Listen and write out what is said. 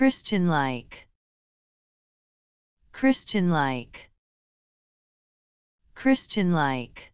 Christian-like. Christian-like. Christian-like.